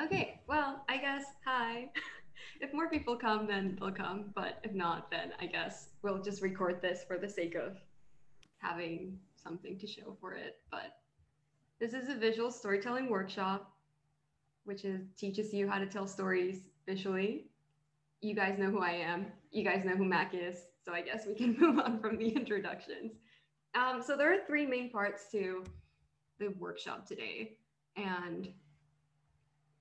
Okay, well, I guess hi. if more people come, then they'll come. But if not, then I guess we'll just record this for the sake of having something to show for it. But this is a visual storytelling workshop, which is teaches you how to tell stories visually. You guys know who I am. You guys know who Mac is. So I guess we can move on from the introductions. Um, so there are three main parts to the workshop today. And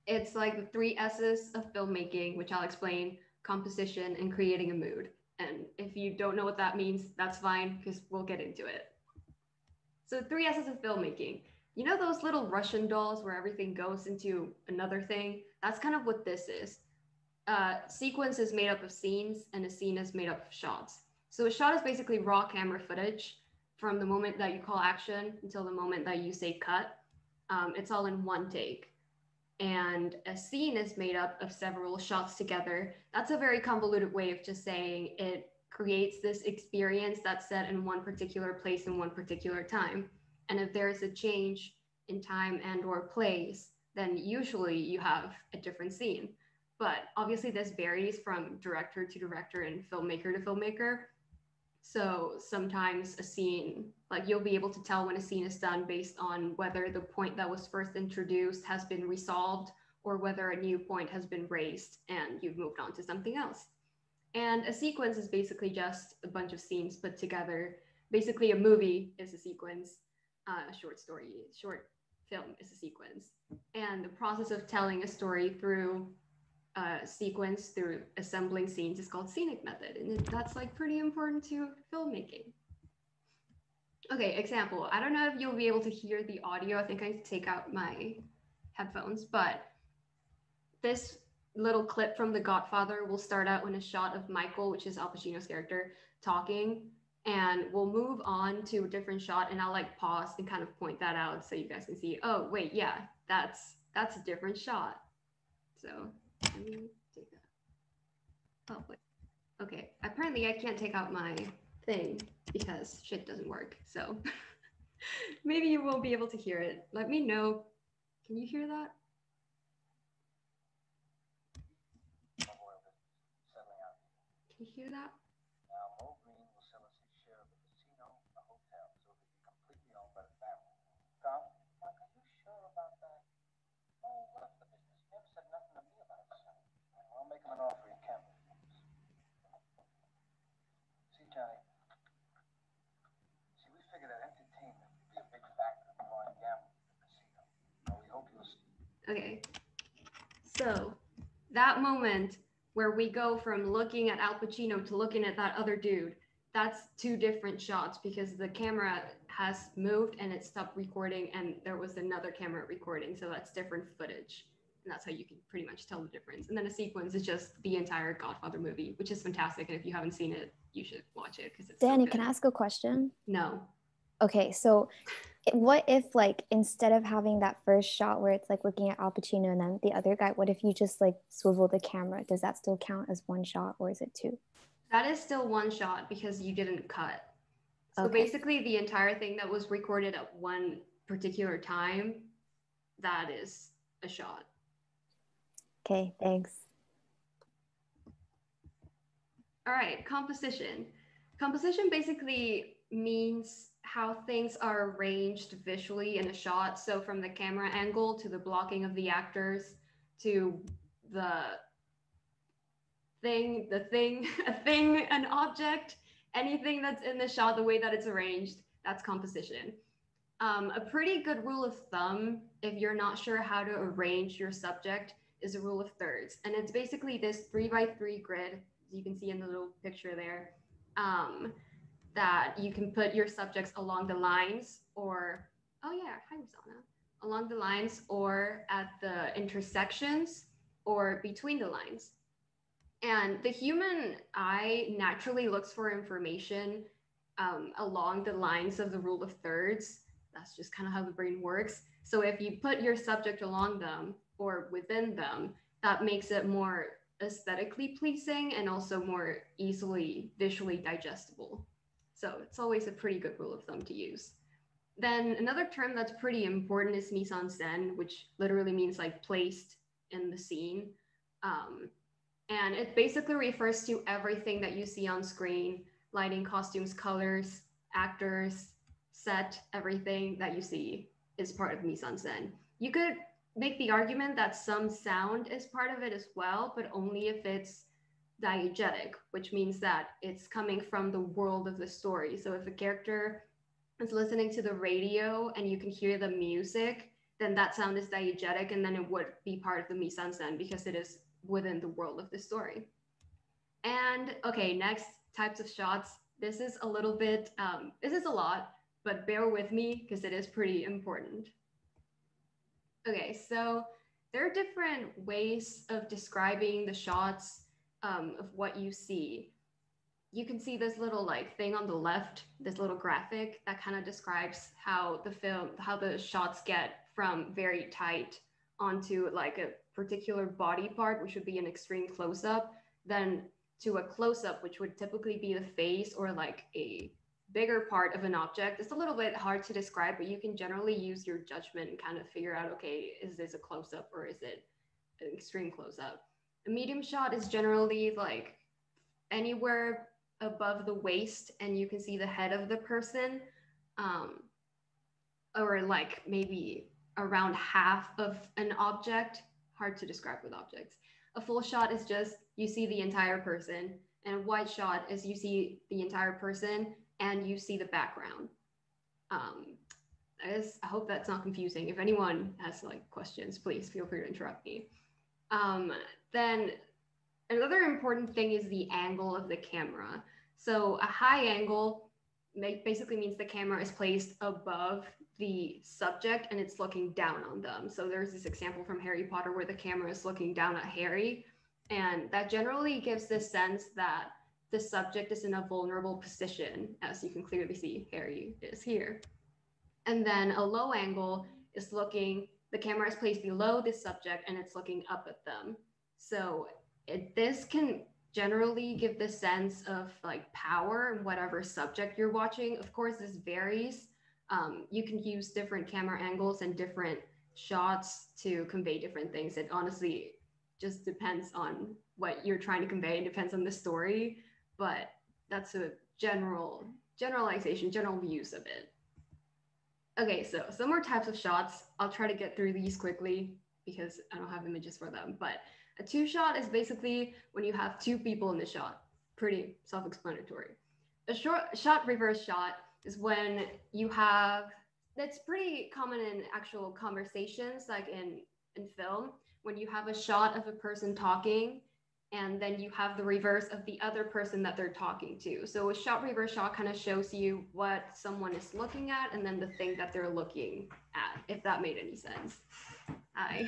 it's like the three S's of filmmaking, which I'll explain composition and creating a mood. And if you don't know what that means, that's fine because we'll get into it. So, three S's of filmmaking. You know those little Russian dolls where everything goes into another thing? That's kind of what this is. Uh, sequence is made up of scenes, and a scene is made up of shots. So, a shot is basically raw camera footage from the moment that you call action until the moment that you say cut. Um, it's all in one take and a scene is made up of several shots together. That's a very convoluted way of just saying it creates this experience that's set in one particular place in one particular time. And if there's a change in time and or place, then usually you have a different scene. But obviously this varies from director to director and filmmaker to filmmaker. So sometimes a scene, like you'll be able to tell when a scene is done based on whether the point that was first introduced has been resolved or whether a new point has been raised and you've moved on to something else. And a sequence is basically just a bunch of scenes put together. Basically, a movie is a sequence, uh, a short story, short film is a sequence. And the process of telling a story through uh, sequence through assembling scenes is called scenic method. And that's like pretty important to filmmaking. Okay, example. I don't know if you'll be able to hear the audio. I think I take out my headphones, but this little clip from The Godfather will start out when a shot of Michael, which is Al Pacino's character, talking, and we'll move on to a different shot, and I'll like pause and kind of point that out so you guys can see. Oh, wait, yeah, that's that's a different shot. So take. Oh, wait. Okay. Apparently I can't take out my thing because shit doesn't work. So maybe you won't be able to hear it. Let me know. Can you hear that? Can you hear that? Okay. So that moment where we go from looking at Al Pacino to looking at that other dude, that's two different shots because the camera has moved and it stopped recording and there was another camera recording. So that's different footage. And that's how you can pretty much tell the difference. And then a sequence is just the entire Godfather movie, which is fantastic. And if you haven't seen it, you should watch it because it's Danny, so can I ask a question? No. Okay, so what if like instead of having that first shot where it's like looking at Al Pacino and then the other guy, what if you just like swivel the camera? Does that still count as one shot or is it two? That is still one shot because you didn't cut. So Okay. basically the entire thing that was recorded at one particular time, that is a shot. Okay, thanks. All right, composition. Composition basically means how things are arranged visually in a shot. So from the camera angle to the blocking of the actors to the thing, the thing, a thing, an object, anything that's in the shot, the way that it's arranged, that's composition. Um, a pretty good rule of thumb, if you're not sure how to arrange your subject, is a rule of thirds. And it's basically this three by three grid, as you can see in the little picture there, um, that you can put your subjects along the lines or, oh yeah, hi Rosanna, along the lines or at the intersections or between the lines. And the human eye naturally looks for information um, along the lines of the rule of thirds. That's just kind of how the brain works. So if you put your subject along them or within them, that makes it more aesthetically pleasing and also more easily visually digestible. So it's always a pretty good rule of thumb to use. Then another term that's pretty important is mise en scène, which literally means like placed in the scene. Um, and it basically refers to everything that you see on screen lighting, costumes, colors, actors, set, everything that you see is part of mise en scène. You could make the argument that some sound is part of it as well, but only if it's diegetic, which means that it's coming from the world of the story. So if a character is listening to the radio and you can hear the music, then that sound is diegetic and then it would be part of the mise en scène because it is within the world of the story. And okay, next types of shots. This is a little bit, um, this is a lot, but bear with me because it is pretty important. Okay, so there are different ways of describing the shots um, of what you see. You can see this little like thing on the left, this little graphic that kind of describes how the film, how the shots get from very tight onto like a particular body part, which would be an extreme close up, then to a close up, which would typically be the face or like a bigger part of an object. It's a little bit hard to describe, but you can generally use your judgment and kind of figure out okay, is this a close up or is it an extreme close up? A medium shot is generally like anywhere above the waist and you can see the head of the person. Um, or like maybe around half of an object. Hard to describe with objects. A full shot is just you see the entire person, and a wide shot is you see the entire person and you see the background. Um, I, I hope that's not confusing. If anyone has like questions, please feel free to interrupt me. Um, then another important thing is the angle of the camera. So a high angle basically means the camera is placed above the subject and it's looking down on them. So there's this example from Harry Potter where the camera is looking down at Harry. And that generally gives this sense that the subject is in a vulnerable position, as you can clearly see Harry is here. And then a low angle is looking, the camera is placed below the subject and it's looking up at them. So it, this can generally give the sense of like power and whatever subject you're watching. Of course, this varies um, you can use different camera angles and different shots to convey different things. It honestly just depends on what you're trying to convey. It depends on the story, but that's a general generalization, general views of it. Okay, so some more types of shots. I'll try to get through these quickly because I don't have images for them. But a two shot is basically when you have two people in the shot. Pretty self-explanatory. A short shot reverse shot is when you have that's pretty common in actual conversations like in in film when you have a shot of a person talking and then you have the reverse of the other person that they're talking to. So a shot reverse shot kind of shows you what someone is looking at and then the thing that they're looking at if that made any sense. Hi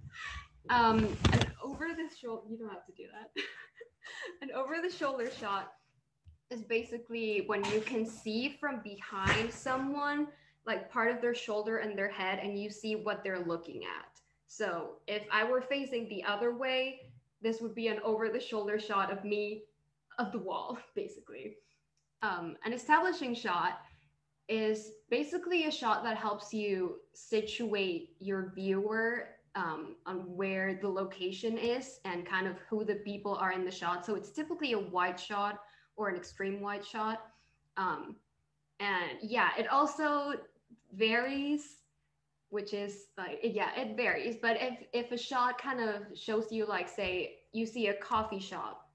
um and over the shoulder you don't have to do that. An over the shoulder shot is basically when you can see from behind someone, like part of their shoulder and their head, and you see what they're looking at. So if I were facing the other way, this would be an over the shoulder shot of me of the wall, basically. Um, an establishing shot is basically a shot that helps you situate your viewer um, on where the location is and kind of who the people are in the shot. So it's typically a wide shot or an extreme wide shot. Um, and yeah, it also varies, which is like, yeah, it varies. But if, if a shot kind of shows you, like, say, you see a coffee shop,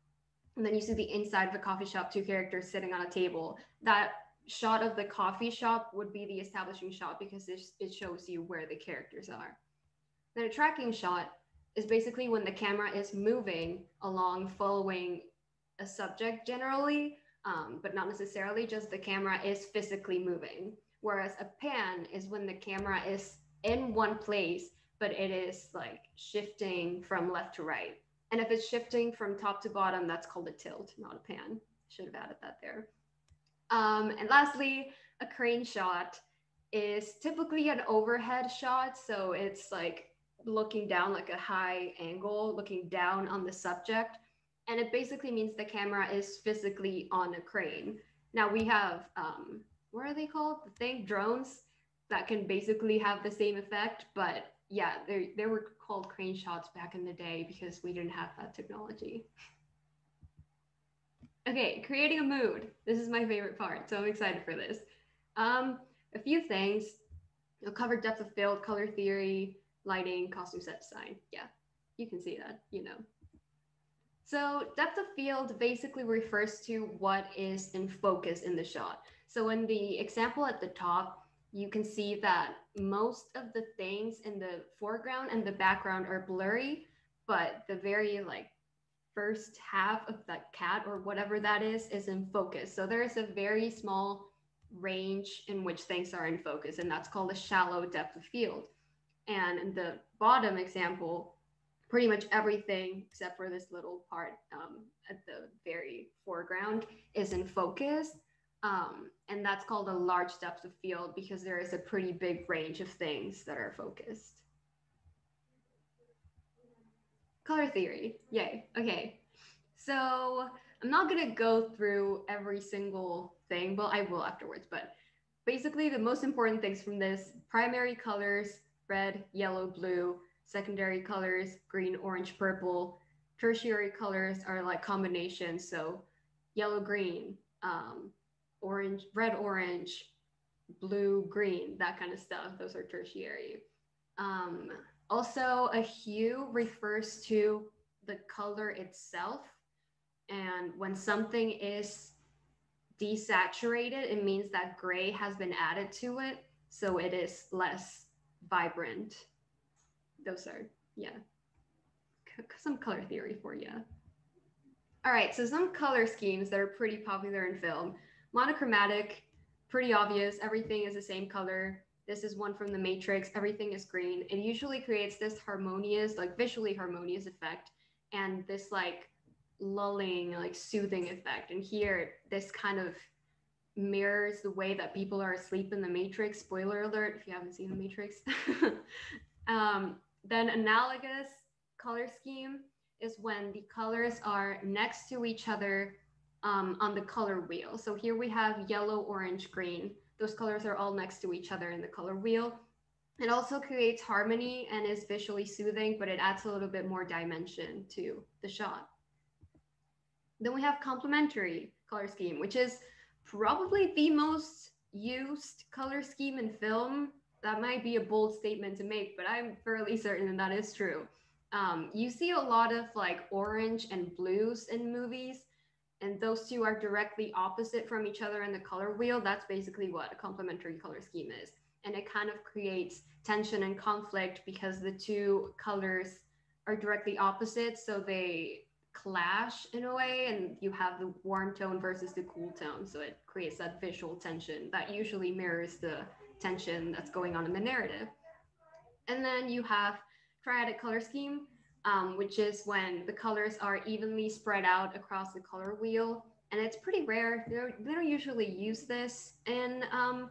and then you see the inside of a coffee shop, two characters sitting on a table, that shot of the coffee shop would be the establishing shot because it, it shows you where the characters are. Then a tracking shot is basically when the camera is moving along following a subject generally, um, but not necessarily, just the camera is physically moving. Whereas a pan is when the camera is in one place, but it is like shifting from left to right. And if it's shifting from top to bottom, that's called a tilt, not a pan. Should have added that there. Um, and lastly, a crane shot is typically an overhead shot. So it's like looking down like a high angle, looking down on the subject and it basically means the camera is physically on a crane. Now we have, um, what are they called? The thing, drones that can basically have the same effect, but yeah, they they were called crane shots back in the day because we didn't have that technology. Okay, creating a mood. This is my favorite part, so I'm excited for this. Um, a few things. You'll cover depth of field, color theory, lighting, costume set design. Yeah, you can see that, you know. So depth of field basically refers to what is in focus in the shot. So in the example at the top, you can see that most of the things in the foreground and the background are blurry, but the very like first half of that cat or whatever that is is in focus. So there is a very small range in which things are in focus, and that's called a shallow depth of field. And in the bottom example, pretty much everything except for this little part um, at the very foreground is in focus. Um, and that's called a large depth of field because there is a pretty big range of things that are focused. Color theory. Yay. Okay. So I'm not to go through every single thing. Well, I will afterwards, but basically the most important things from this primary colors, red, yellow, blue, secondary colors, green, orange, purple, tertiary colors are like combinations. So yellow, green, um, orange, red, orange, blue, green, that kind of stuff. Those are tertiary. Um, also, a hue refers to the color itself. And when something is desaturated, it means that gray has been added to it. So it is less vibrant. Those are, yeah, C- some color theory for you. All right, so some color schemes that are pretty popular in film. Monochromatic, pretty obvious. Everything is the same color. This is one from the Matrix. Everything is green. It usually creates this harmonious, like visually harmonious effect and this like lulling, like soothing effect. And here, this kind of mirrors the way that people are asleep in the Matrix. Spoiler alert if you haven't seen the Matrix. um, then analogous color scheme is when the colors are next to each other um, on the color wheel. So here we have yellow, orange, green. Those colors are all next to each other in the color wheel. It also creates harmony and is visually soothing, but it adds a little bit more dimension to the shot. Then we have complementary color scheme, which is probably the most used color scheme in film. That might be a bold statement to make, but I'm fairly certain that is true. Um, you see a lot of like orange and blues in movies, and those two are directly opposite from each other in the color wheel. That's basically what a complementary color scheme is. And it kind of creates tension and conflict because the two colors are directly opposite. So they clash in a way and you have the warm tone versus the cool tone. So it creates that visual tension that usually mirrors the tension that's going on in the narrative. And then you have triadic color scheme um, which is when the colors are evenly spread out across the color wheel. And it's pretty rare. They don't, they don't usually use this in um,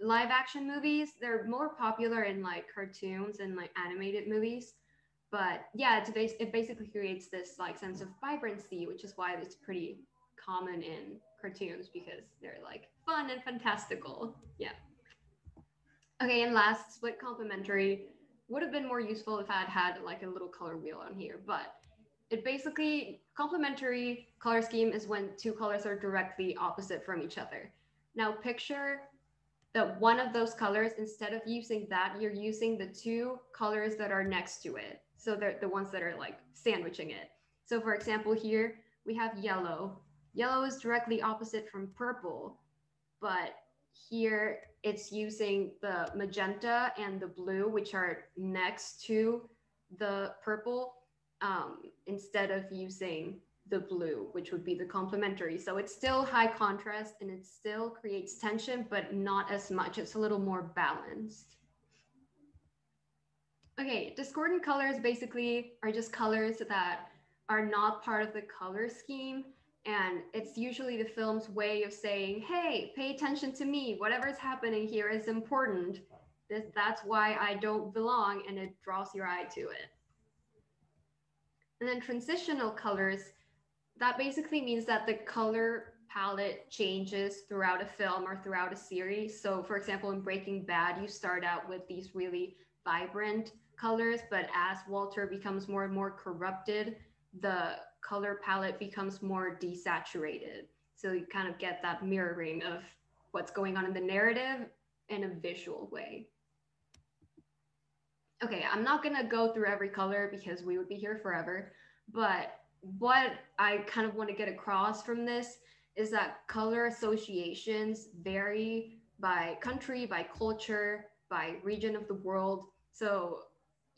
live action movies. They're more popular in like cartoons and like animated movies. But yeah it's bas- it basically creates this like sense of vibrancy which is why it's pretty common in cartoons because they're like fun and fantastical. Yeah. Okay and last split complementary would have been more useful if i had had like a little color wheel on here but it basically complementary color scheme is when two colors are directly opposite from each other now picture that one of those colors, instead of using that, you're using the two colors that are next to it. So they're the ones that are like sandwiching it. So for example, here we have yellow. Yellow is directly opposite from purple, but here it's using the magenta and the blue, which are next to the purple, um, instead of using the blue, which would be the complementary. So it's still high contrast and it still creates tension, but not as much. It's a little more balanced. Okay, discordant colors basically are just colors that are not part of the color scheme. And it's usually the film's way of saying, hey, pay attention to me. Whatever's happening here is important. This, that's why I don't belong. And it draws your eye to it. And then transitional colors that basically means that the color palette changes throughout a film or throughout a series. So, for example, in Breaking Bad, you start out with these really vibrant colors, but as Walter becomes more and more corrupted, the color palette becomes more desaturated. So you kind of get that mirroring of what's going on in the narrative in a visual way. Okay, I'm not gonna go through every color because we would be here forever, but what I kind of want to get across from this is that color associations vary by country, by culture, by region of the world. So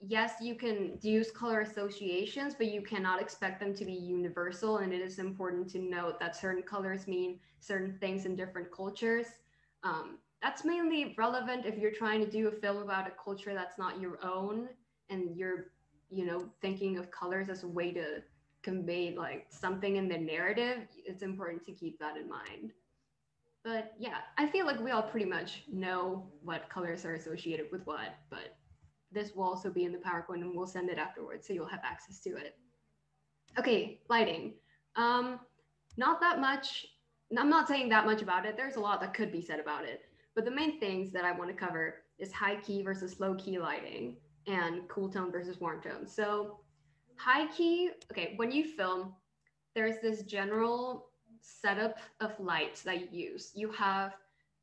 yes, you can use color associations, but you cannot expect them to be universal. And it is important to note that certain colors mean certain things in different cultures. Um, that's mainly relevant if you're trying to do a film about a culture that's not your own and you're, you know, thinking of colors as a way to convey like something in the narrative. It's important to keep that in mind. But yeah, I feel like we all pretty much know what colors are associated with what, but this will also be in the PowerPoint and we'll send it afterwards so you'll have access to it. Okay, lighting. Um, not that much, I'm not saying that much about it. There's a lot that could be said about it. But the main things that I want to cover is high key versus low key lighting and cool tone versus warm tone. So high key, okay, when you film, there's this general setup of lights that you use. You have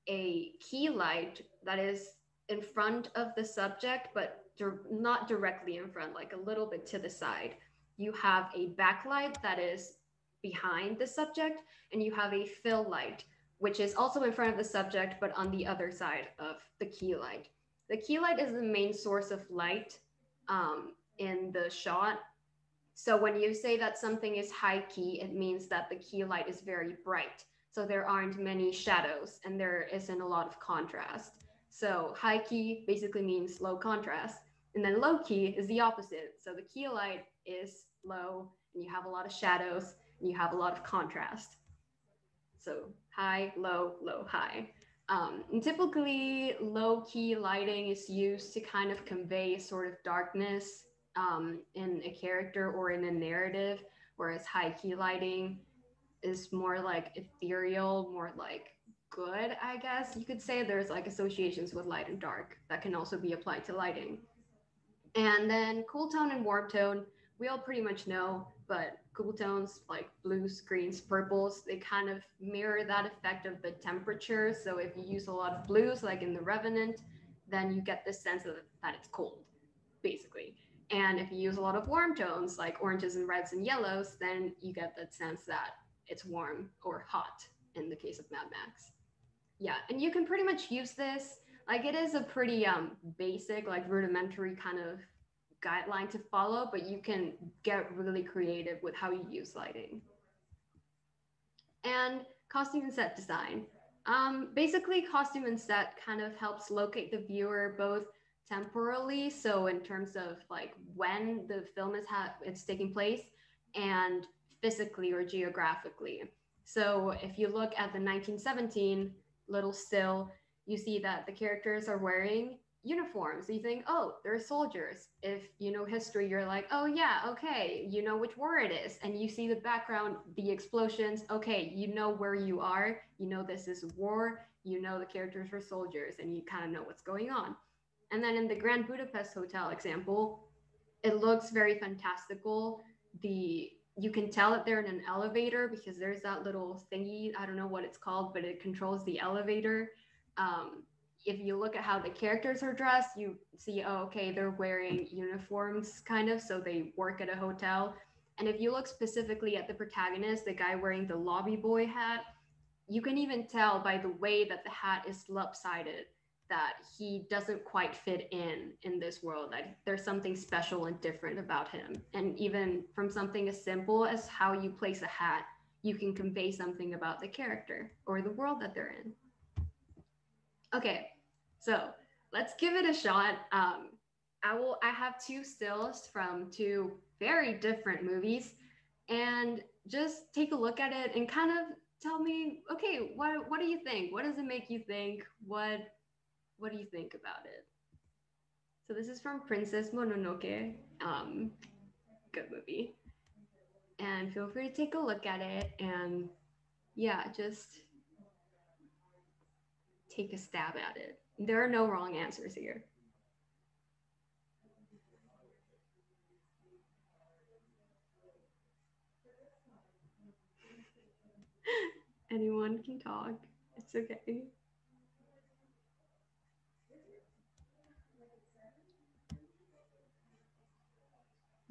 a key light that is in front of the subject, but not directly in front, like a little bit to the side. You have a backlight that is behind the subject, and you have a fill light, which is also in front of the subject, but on the other side of the key light. The key light is the main source of light um, in the shot. So when you say that something is high key, it means that the key light is very bright. So there aren't many shadows and there isn't a lot of contrast. So high key basically means low contrast. And then low key is the opposite. So the key light is low and you have a lot of shadows and you have a lot of contrast. So high, low, low, high. Um, and typically low key lighting is used to kind of convey sort of darkness um, in a character or in a narrative, whereas high key lighting is more like ethereal, more like good, I guess you could say. There's like associations with light and dark that can also be applied to lighting. And then cool tone and warm tone, we all pretty much know, but cool tones like blues, greens, purples, they kind of mirror that effect of the temperature. So if you use a lot of blues, like in The Revenant, then you get this sense of that it's cold, basically. And if you use a lot of warm tones like oranges and reds and yellows, then you get that sense that it's warm or hot in the case of Mad Max yeah and you can pretty much use this. Like it is a pretty um basic like rudimentary kind of guideline to follow but you can get really creative with how you use lighting. And costume and set design. Um, basically costume and set kind of helps locate the viewer both temporally so in terms of like when the film is ha- it's taking place and physically or geographically. So if you look at the 1917 little still, you see that the characters are wearing uniforms. You think, oh, they're soldiers. If you know history, you're like, oh, yeah, okay, you know which war it is. And you see the background, the explosions. Okay, you know where you are. You know this is war. You know the characters are soldiers and you kind of know what's going on. And then in the Grand Budapest Hotel example, it looks very fantastical. The you can tell that they're in an elevator because there's that little thingy. I don't know what it's called, but it controls the elevator. Um, if you look at how the characters are dressed, you see, oh, okay, they're wearing uniforms kind of, so they work at a hotel. And if you look specifically at the protagonist, the guy wearing the lobby boy hat, you can even tell by the way that the hat is lopsided that he doesn't quite fit in in this world. That there's something special and different about him. And even from something as simple as how you place a hat you can convey something about the character or the world that they're in. Okay so let's give it a shot. Um, i will i have two stills from two very different movies. And just take a look at it and kind of tell me okay what what do you think? What does it make you think? What what do you think about it? So this is from Princess Mononoke. Um, good movie. And feel free to take a look at it and yeah, just take a stab at it. There are no wrong answers here. Anyone can talk. It's okay.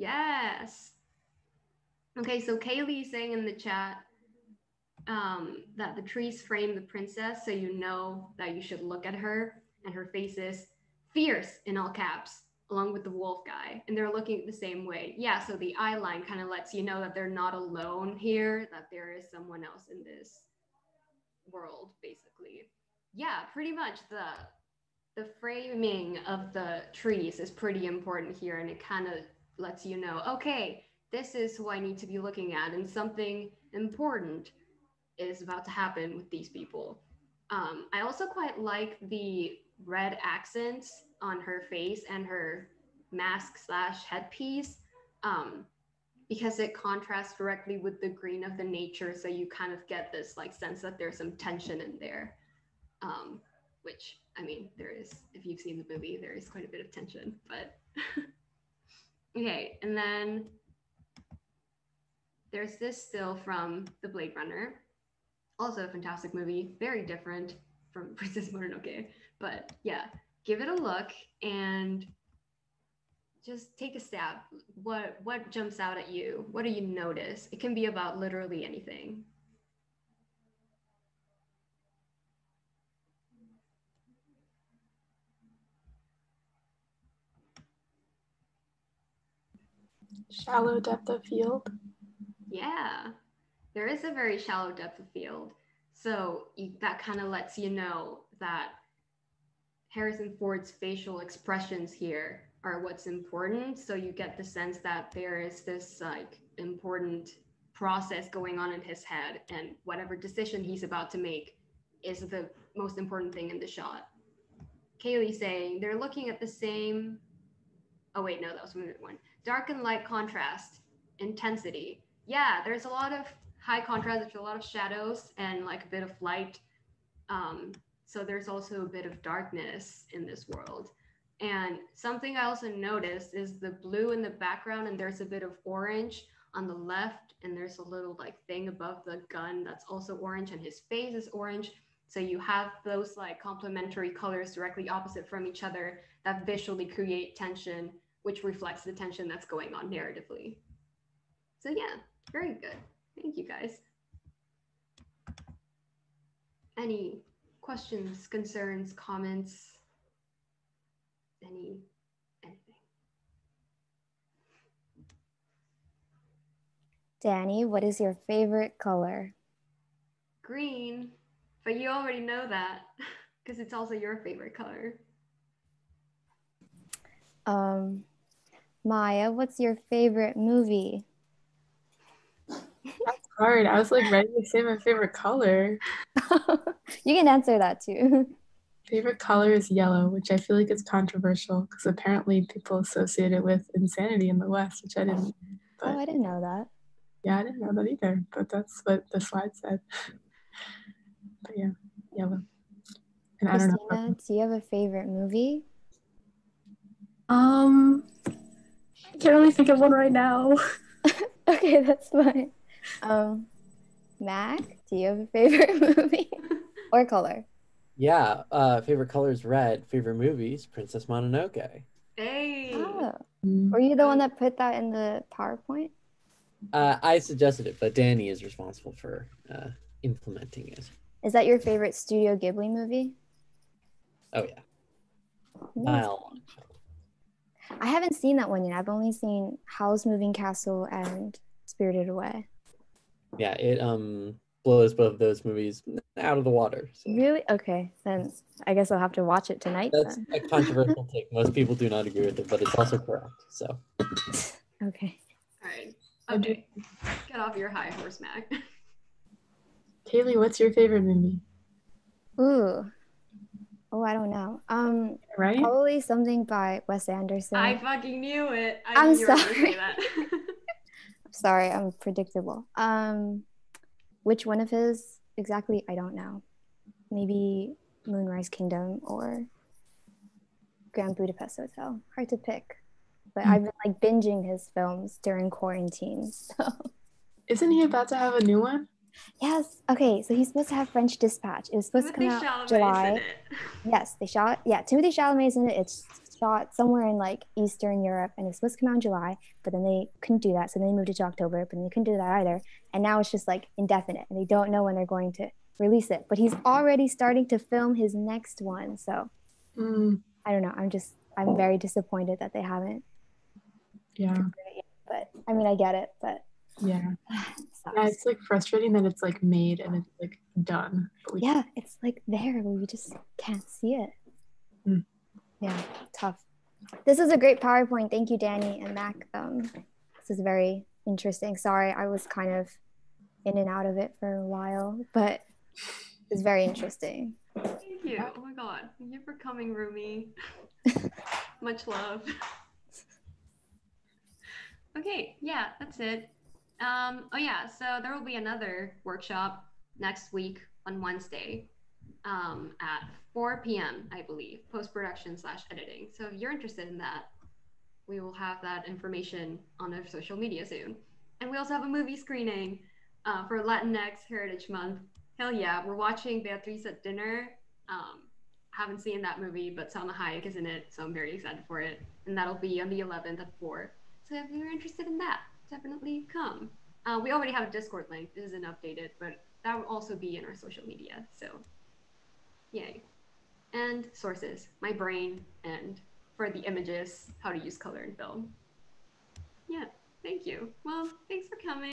Yes. Okay, so Kaylee saying in the chat um, that the trees frame the princess, so you know that you should look at her, and her face is fierce in all caps, along with the wolf guy, and they're looking the same way. Yeah, so the eye line kind of lets you know that they're not alone here, that there is someone else in this world, basically. Yeah, pretty much the the framing of the trees is pretty important here, and it kind of lets you know, okay, this is who I need to be looking at, and something important is about to happen with these people. Um, I also quite like the red accents on her face and her mask slash headpiece um, because it contrasts directly with the green of the nature. So you kind of get this like sense that there's some tension in there, um, which I mean, there is, if you've seen the movie, there is quite a bit of tension, but okay. And then there's this still from the Blade Runner also a fantastic movie, very different from Princess Mononoke. But yeah, give it a look and just take a stab. What what jumps out at you? What do you notice? It can be about literally anything. Shallow depth of field. Yeah there is a very shallow depth of field. So that kind of lets you know that Harrison Ford's facial expressions here are what's important. So you get the sense that there is this like important process going on in his head, and whatever decision he's about to make is the most important thing in the shot. Kaylee saying they're looking at the same. Oh wait, no, that was one. Dark and light contrast, intensity. Yeah, there's a lot of high contrast. There's a lot of shadows and like a bit of light. Um, so there's also a bit of darkness in this world. And something I also noticed is the blue in the background, and there's a bit of orange on the left, and there's a little like thing above the gun that's also orange, and his face is orange. So you have those like complementary colors directly opposite from each other that visually create tension, which reflects the tension that's going on narratively. So yeah, very good. Thank you guys. Any questions, concerns, comments? Any anything? Danny, what is your favorite color? Green, but you already know that because it's also your favorite color. Um, Maya, what's your favorite movie? That's hard. I was like ready to say my favorite color. you can answer that too. Favorite color is yellow, which I feel like is controversial because apparently people associate it with insanity in the West, which I didn't. But, oh, I didn't know that. Yeah, I didn't know that either, but that's what the slide said. but yeah, yellow. And Christina, I don't know. do you have a favorite movie? Um, I can't really think of one right now. okay, that's fine. Um, Mac, do you have a favorite movie or color? Yeah, uh, favorite color is red. Favorite movies, Princess Mononoke. Hey. Oh. Were you the one that put that in the PowerPoint? Uh, I suggested it, but Danny is responsible for uh, implementing it. Is that your favorite Studio Ghibli movie? Oh yeah. Well, I haven't seen that one yet. I've only seen Howl's Moving Castle and Spirited Away yeah, it um blows both those movies out of the water. So. Really? Okay, then I guess I'll have to watch it tonight. That's then. a controversial take. Most people do not agree with it, but it's also correct. So. okay. All right. Okay. Get off your high horse, Mac. Kaylee, what's your favorite movie? Ooh. Oh, I don't know. Um, right? Probably something by Wes Anderson. I fucking knew it. I am sorry. I'm sorry, I'm predictable. Um, which one of his exactly? I don't know. Maybe Moonrise Kingdom or Grand Budapest Hotel. Hard to pick. But mm. I've been like binging his films during quarantine. So. Isn't he about to have a new one? Yes. Okay. So he's supposed to have French Dispatch. It was supposed to come out Chalamet's July. in it. Yes, they shot. Yeah, Timothée Chalamet's in it. It's shot somewhere in like Eastern Europe, and it's supposed to come out in July. But then they couldn't do that, so then they moved it to October. But then they couldn't do that either, and now it's just like indefinite, and they don't know when they're going to release it. But he's already starting to film his next one, so Mm, I don't know. I'm just I'm very disappointed that they haven't. yeah, But I mean, I get it, but yeah. Yeah, it's like frustrating that it's like made and it's like done. We Yeah, it's like there, but we just can't see it. Mm. Yeah, tough. This is a great PowerPoint. Thank you, Danny and Mac. Um, this is very interesting. Sorry, I was kind of in and out of it for a while, but it's very interesting. Thank you. Oh my god. Thank you for coming, Rumi. Much love. Okay, yeah, that's it. Um, oh yeah, so there will be another workshop next week on Wednesday um, at 4 p.m. I believe, post production slash editing. So if you're interested in that, we will have that information on our social media soon. And we also have a movie screening uh, for Latinx Heritage Month. Hell yeah, we're watching Beatriz at dinner. Um, haven't seen that movie, but Salma Hayek is in it, so I'm very excited for it. And that'll be on the 11th at 4. So if you're interested in that, definitely come. Uh, we already have a Discord link. This isn't updated, but that will also be in our social media. So, yay. And sources, my brain, and for the images, how to use color in film. Yeah, thank you. Well, thanks for coming.